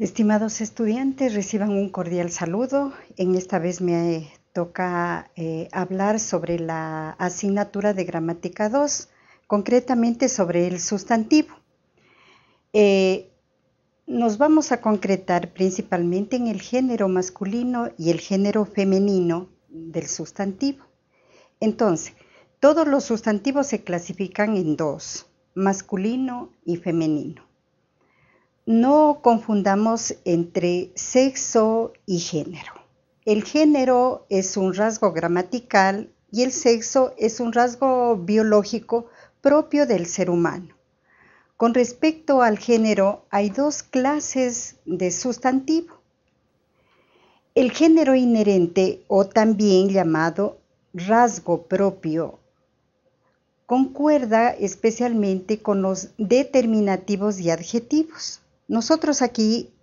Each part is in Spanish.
Estimados estudiantes, reciban un cordial saludo. En esta vez me toca eh, hablar sobre la asignatura de gramática 2, concretamente sobre el sustantivo. Eh, nos vamos a concretar principalmente en el género masculino y el género femenino del sustantivo. Entonces, todos los sustantivos se clasifican en dos, masculino y femenino. No confundamos entre sexo y género. El género es un rasgo gramatical y el sexo es un rasgo biológico propio del ser humano. Con respecto al género, hay dos clases de sustantivo. El género inherente o también llamado rasgo propio concuerda especialmente con los determinativos y adjetivos. Nosotros aquí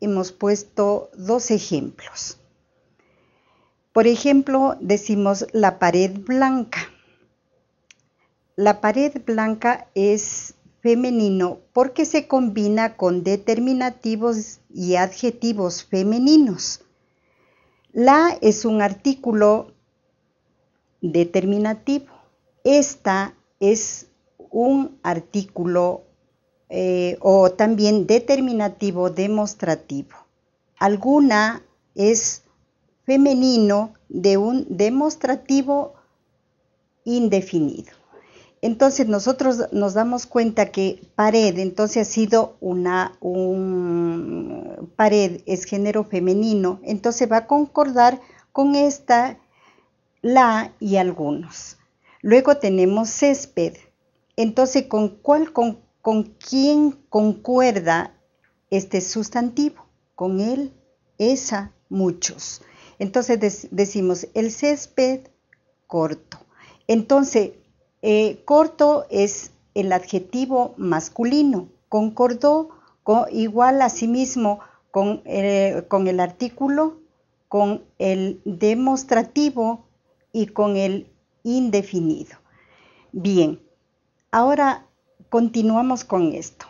hemos puesto dos ejemplos. Por ejemplo, decimos la pared blanca. La pared blanca es femenino porque se combina con determinativos y adjetivos femeninos. La es un artículo determinativo. Esta es un artículo eh, o también determinativo demostrativo. Alguna es femenino de un demostrativo indefinido. Entonces nosotros nos damos cuenta que pared, entonces ha sido una un, pared, es género femenino, entonces va a concordar con esta, la y algunos. Luego tenemos césped. Entonces, ¿con cuál con ¿Con quién concuerda este sustantivo? Con él, esa, muchos. Entonces decimos el césped corto. Entonces, eh, corto es el adjetivo masculino. Concordó con, igual a sí mismo con, eh, con el artículo, con el demostrativo y con el indefinido. Bien, ahora continuamos con esto.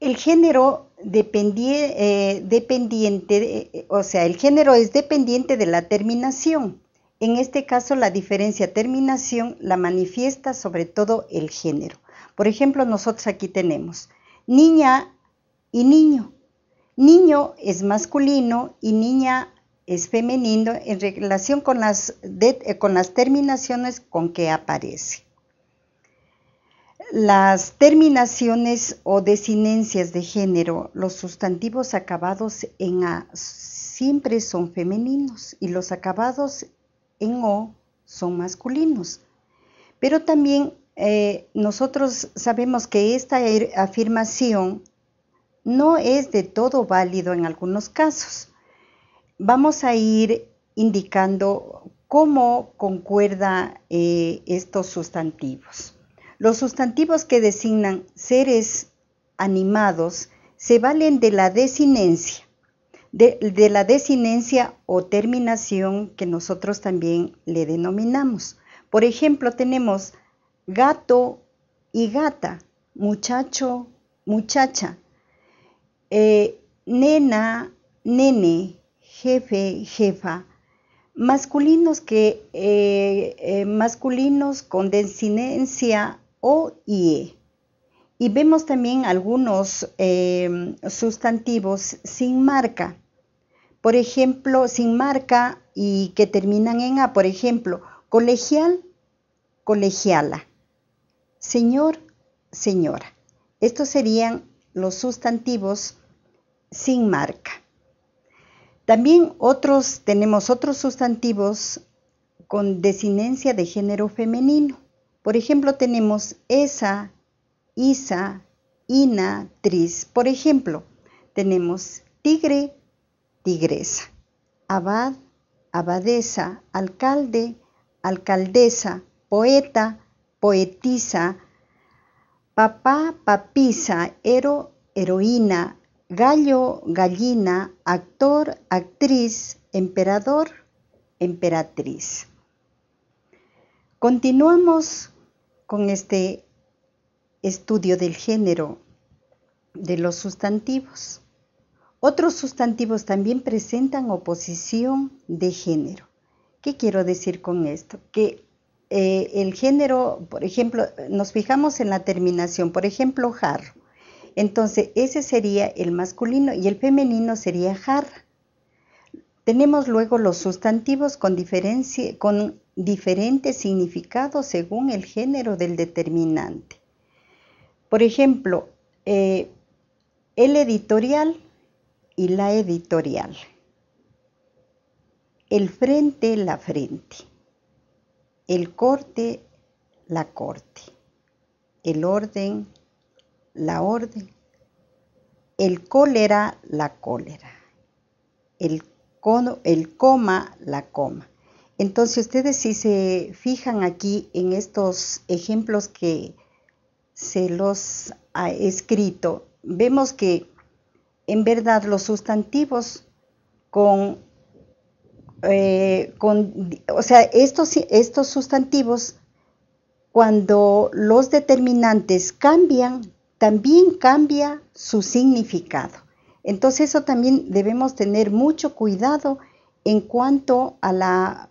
El género eh, dependiente, eh, o sea, el género es dependiente de la terminación. En este caso, la diferencia terminación la manifiesta sobre todo el género. Por ejemplo, nosotros aquí tenemos niña y niño. Niño es masculino y niña es femenino en relación con las, con las terminaciones con que aparece. Las terminaciones o desinencias de género, los sustantivos acabados en A siempre son femeninos y los acabados en O son masculinos. Pero también eh, nosotros sabemos que esta er, afirmación no es de todo válido en algunos casos. Vamos a ir indicando cómo concuerda eh, estos sustantivos. Los sustantivos que designan seres animados se valen de la desinencia, de, la desinencia o terminación que nosotros también le denominamos. Por ejemplo, tenemos gato y gata, muchacho, muchacha, eh, nena, nene, jefe, jefa, masculinos que eh, eh, masculinos con desinencia o IE. Y vemos también algunos em, sustantivos sin marca. Por ejemplo, sin marca y que terminan en A. Por ejemplo, colegial, colegiala. Señor, señora. Estos serían los sustantivos sin marca. También otros, tenemos otros sustantivos con desinencia de género femenino. Por ejemplo, tenemos esa, isa, ina, tris. Por ejemplo, tenemos tigre, tigresa, abad, abadesa, alcalde, alcaldesa, poeta, poetisa, papá, papisa, hero, heroína, gallo, gallina, actor, actriz, emperador, emperatriz. Continuamos con este estudio del género de los sustantivos. Otros sustantivos también presentan oposición de género. ¿Qué quiero decir con esto? Que eh, el género, por ejemplo, nos fijamos en la terminación, por ejemplo, jarro. Entonces, ese sería el masculino y el femenino sería jarra. Tenemos luego los sustantivos con, con diferentes significados según el género del determinante. Por ejemplo, eh, el editorial y la editorial. El frente, la frente. El corte, la corte. El orden, la orden. El cólera, la cólera. El, el coma, la coma. Entonces ustedes si se fijan aquí en estos ejemplos que se los ha escrito, vemos que en verdad los sustantivos con, eh, con o sea, estos, estos sustantivos, cuando los determinantes cambian, también cambia su significado. Entonces eso también debemos tener mucho cuidado en cuanto a la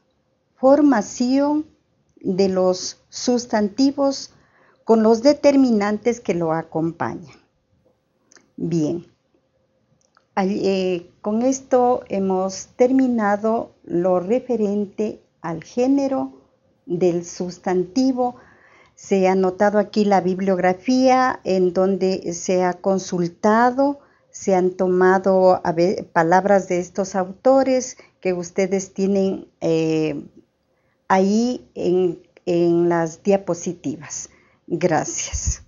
formación de los sustantivos con los determinantes que lo acompañan. Bien, eh, con esto hemos terminado lo referente al género del sustantivo. Se ha notado aquí la bibliografía en donde se ha consultado, se han tomado palabras de estos autores que ustedes tienen eh, ahí en las diapositivas. Gracias.